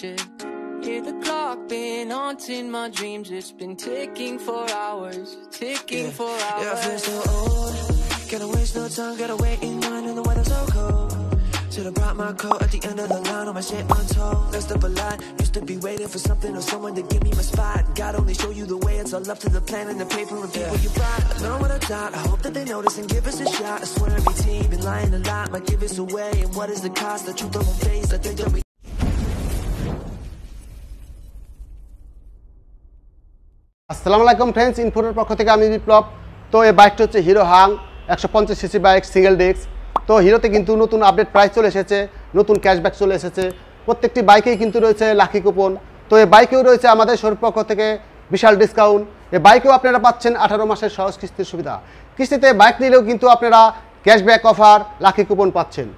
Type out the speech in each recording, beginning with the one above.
future. Hear the clock been haunting my dreams. It's been ticking for hours, ticking Yeah, for hours. yeah, I feel so old. Gotta waste no time, gotta wait in line, and the weather's so cold. Should've brought my coat at the end of the line, on my shit untold. Messed up a lot, used to be waiting for something or someone to give me my spot. God only show you the way, it's all up to the plan and the paper and people you brought. I know what I thought, I hope that they notice and give us a shot. I swear every team been lying a lot, might give us away. And what is the cost? The truth of my face, I think that we আসসালামু আলাইকুম friends ইনফোর পক্ষ থেকে আমি বিপ্লব। তো এই বাইকটা হচ্ছে hero Hang একশো পঞ্চাশ সিসি বাইক সিঙ্গেল ডিস্ক তো হিরোতে কিন্তু নতুন আপডেট প্রাইস চলে এসেছে, নতুন ক্যাশব্যাক চলে এসেছে। প্রত্যেকটি বাইকেই কিন্তু রয়েছে লাকি কুপন তো এই বাইকেও রয়েছে আমাদের শোরুম পক্ষ থেকে বিশাল ডিসকাউন্ট এই বাইকেও আপনারা পাচ্ছেন আঠারো মাসের সহজ কিস্তির সুবিধা। কিস্তিতে বাইক নিলেও কিন্তু আপনারা ক্যাশব্যাক অফার লাকি কুপন পাচ্ছেন।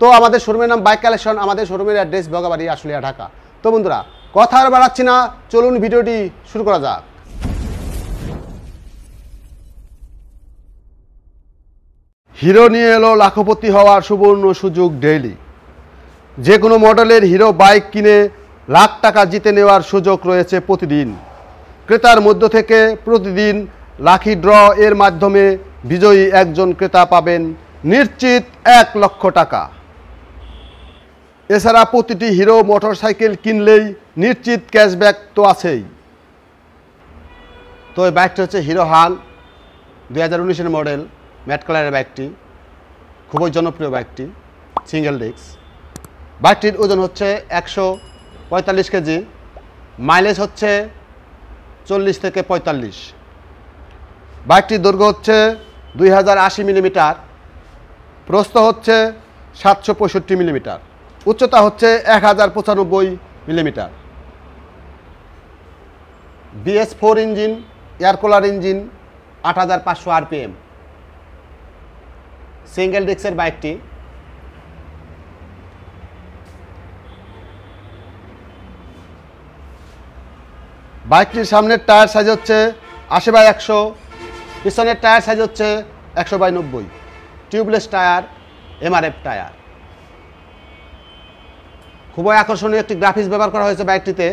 তো আমাদের শোরুমের নাম বাইক কালেকশন আমাদের শোরুমের অ্যাড্রেস বগাবাড়ি আসলিয়া ঢাকা। তো বন্ধুরা, কথা আর বাড়াচ্ছি না, চলুন ভিডিওটি শুরু করা যাক। হিরো নিয়ে এলো লাখপতি হওয়ার সুবর্ণ সুযোগ ডেইলি যে কোনো মডেলের হিরো বাইক কিনে লাখ টাকা জিতে নেওয়ার সুযোগ রয়েছে প্রতিদিন। ক্রেতার মধ্য থেকে প্রতিদিন লাখি ড্র এর মাধ্যমে বিজয়ী একজন ক্রেতা পাবেন নিশ্চিত এক লক্ষ টাকা। এছাড়া প্রতিটি হিরো মোটরসাইকেল কিনলেই নিশ্চিত ক্যাশব্যাক তো আছেই। তো এই বাইকটা হচ্ছে হিরো হান, দুই মডেল। ম্যাট কালারের বাইকটি, খুবই জনপ্রিয় বাইকটি সিঙ্গেল ডিস্ক বাইকটির ওজন হচ্ছে একশো পঁয়তাল্লিশ কেজি মাইলেজ হচ্ছে চল্লিশ থেকে পঁয়তাল্লিশ। বাইকটির দৈর্ঘ্য হচ্ছে দুই হাজার আশি মিলিমিটার, প্রস্থ হচ্ছে সাতশো পঁয়ষট্টি মিলিমিটার, উচ্চতা হচ্ছে এক হাজার পঁচানব্বই millimetre. BS four engine, air cooler engine, আট হাজার পাঁচশো আরপিএম। সিঙ্গেল ডিস্কের বাইকটি। বাইকটির সামনের টায়ার সাইজ হচ্ছে আশি বাই একশো, পিছনের টায়ার সাইজ হচ্ছে একশো বাই নব্বই। Tubeless tyre MRF tyre. খুবই আকর্ষণীয় একটি গ্রাফিক্স ব্যবহার করা হয়েছে বাইকটিতে।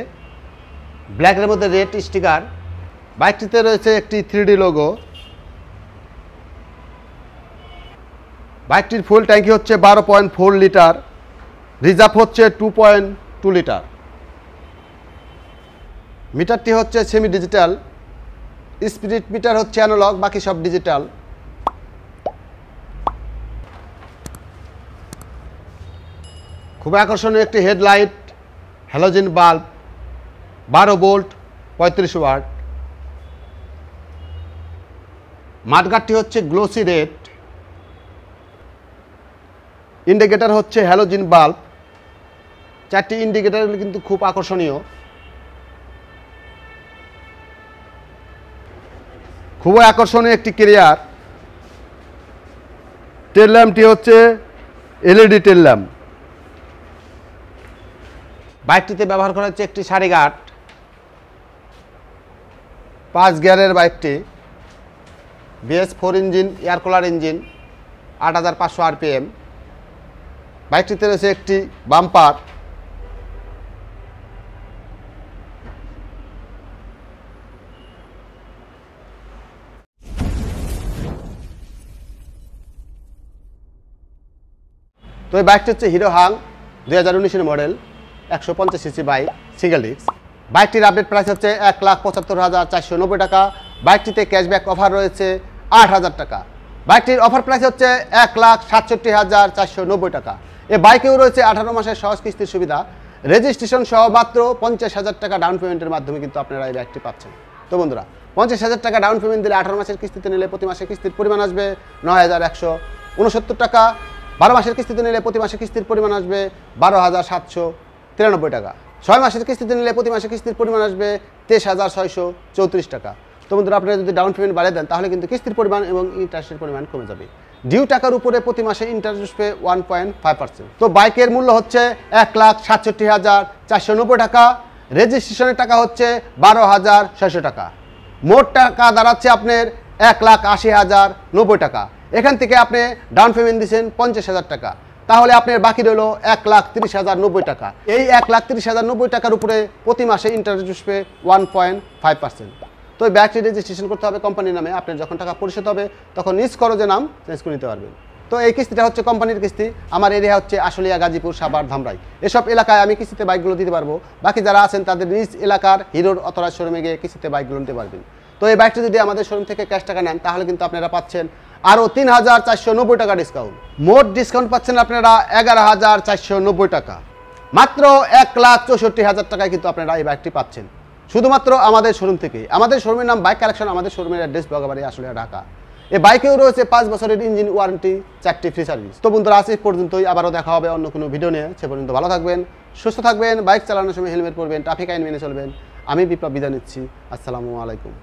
ব্ল্যাকের মধ্যে রেড স্টিকার বাইকটিতে রয়েছে একটি থ্রি লোগো বাইকটির ফুল ট্যাঙ্কি হচ্ছে বারো পয়েন্ট ফোর লিটার রিজার্ভ হচ্ছে টু পয়েন্ট টু লিটার মিটারটি হচ্ছে সেমি ডিজিটাল স্পিরিট মিটার হচ্ছে অ্যানালগ বাকি সব ডিজিটাল খুব আকর্ষণীয় একটি হেডলাইট হ্যালোজেন বাল্ব বারো বোল্ট পঁয়ত্রিশ ওয়াট মাঠগাটটি হচ্ছে গ্লোসি রেড ইন্ডিকেটার হচ্ছে হ্যালোজিন বাল্ব চারটি ইন্ডিকেটার কিন্তু খুব আকর্ষণীয়। খুবই আকর্ষণীয় একটি কেরিয়ার টেল ল্যাম্পটি হচ্ছে এলইডি টেল ল্যাম্প বাইকটিতে ব্যবহার করা হচ্ছে একটি সারিঘাট পাঁচ গিয়ারের বাইকটি BS four engine air cooler engine আট হাজার পাঁচশো আরপিএম বাইকটিতে রয়েছে একটি বাম্পার। তো এই বাইকটি হচ্ছে হিরো হাং দুই হাজার উনিশের মডেল, একশো পঞ্চাশ সিসি বাইক সিঙ্গেল ডিস্ক বাইকটির আপডেট প্রাইস হচ্ছে এক লাখ পঁচাত্তর হাজার চারশো নব্বই টাকা। বাইকটিতে ক্যাশব্যাক অফার রয়েছে আট হাজার টাকা। বাইকটির অফার প্রাইস হচ্ছে এক লাখ সাতষট্টি হাজার চারশো নব্বই টাকা। এ বাইকেও রয়েছে আঠারো মাসের সহজ কিস্তির সুবিধা। রেজিস্ট্রেশন সহ মাত্র পঞ্চাশ হাজার টাকা ডাউন পেমেন্টের মাধ্যমে কিন্তু আপনারা এই বাইকটি পাচ্ছেন। তো বন্ধুরা, পঞ্চাশ হাজার টাকা ডাউন পেমেন্ট দিলে আঠারো মাসের কিস্তিতে নিলে প্রতি মাসে কিস্তির পরিমাণ আসবে নয় হাজার একশো উনসত্তর টাকা। বারো মাসের কিস্তিতে নিলে প্রতি মাসে কিস্তির পরিমাণ আসবে বারো হাজার সাতশো তিরানব্বই টাকা। ছয় মাসের কিস্তিতে নিলে প্রতি মাসে কিস্তির পরিমাণ আসবে তেইশ হাজার ছয়শো চৌত্রিশ টাকা। তো বন্ধুরা, আপনারা যদি ডাউন পেমেন্ট বাড়িয়ে দেন, তাহলে কিন্তু কিস্তির পরিমাণ এবং ইন্টারেস্টের পরিমাণ কমে যাবে। ডিউ টাকার উপরে প্রতি মাসে ইন্টারেস্ট আসবে ওয়ান পয়েন্ট ফাইভ পার্সেন্ট তো বাইকের মূল্য হচ্ছে এক লাখ সাতষট্টি হাজার চারশো নব্বই টাকা রেজিস্ট্রেশনের টাকা হচ্ছে বারো হাজার ছয়শো টাকা। মোট টাকা দাঁড়াচ্ছে আপনার এক লাখ আশি হাজার নব্বই টাকা। এখান থেকে আপনি ডাউন পেমেন্ট দিচ্ছেন পঞ্চাশ হাজার টাকা। তাহলে আপনার বাকি রইল এক লাখ তিরিশ হাজার নব্বই টাকা। এই এক লাখ তিরিশ হাজার নব্বই টাকার উপরে প্রতি মাসে ইন্টারেস্ট আসবে ওয়ান পয়েন্ট ফাইভ পার্সেন্ট তো এই ব্যাগটি রেজিস্ট্রেশন করতে হবে কোম্পানির নামে, আপনার যখন টাকা পরিশোধ হবে, তখন নিজ খরচে নাম চেঞ্জ করে নিতে পারবেন। তো এই কিস্তিটা হচ্ছে কোম্পানির কিস্তি, আমার এরিয়া হচ্ছে আশুলিয়া, গাজীপুর সাবার ধামরাই। এসব এলাকায় আমি কিস্তিতে বাইকগুলো দিতে পারব। বাকি যারা আছেন, তাদের নিজ এলাকার হিরোর অথরাইজ শোরুমে গিয়ে কিস্তিতে বাইকগুলো নিতে পারবেন। তো এই বাইকটি যদি আমাদের শোরুম থেকে ক্যাশ টাকা নেন, তাহলে কিন্তু আপনারা পাচ্ছেন আরও তিন হাজার চারশো নব্বই টাকা ডিসকাউন্ট মোট ডিসকাউন্ট পাচ্ছেন আপনারা এগারো হাজার চারশো নব্বই টাকা। মাত্র এক লাখ চৌষট্টি হাজার টাকায় কিন্তু আপনারা এই বাইকটি পাচ্ছেন। শুধুমাত্র আমাদের শোরুম থেকে আমাদের শোরুমের নাম বাইক কালেকশন আমাদের শোরুমের অ্যাড্রেস বগাবাড়ি আসলে ঢাকা। এই বাইকেও রয়েছে পাঁচ বছরের ইঞ্জিন ওয়ারেন্টি চারটি ফ্রি সার্ভিস তো বন্ধুরা, আজ পর্যন্তই। আবারও দেখা হবে অন্য কোনো ভিডিও নিয়ে। সে পর্যন্ত ভালো থাকবেন, সুস্থ থাকবেন বাইক চালানোর সময় হেলমেট পরবেন ট্রাফিক আইন মেনে চলবেন। আমি বিপ্লব বিদায় নিচ্ছি। আসসালামু আলাইকুম।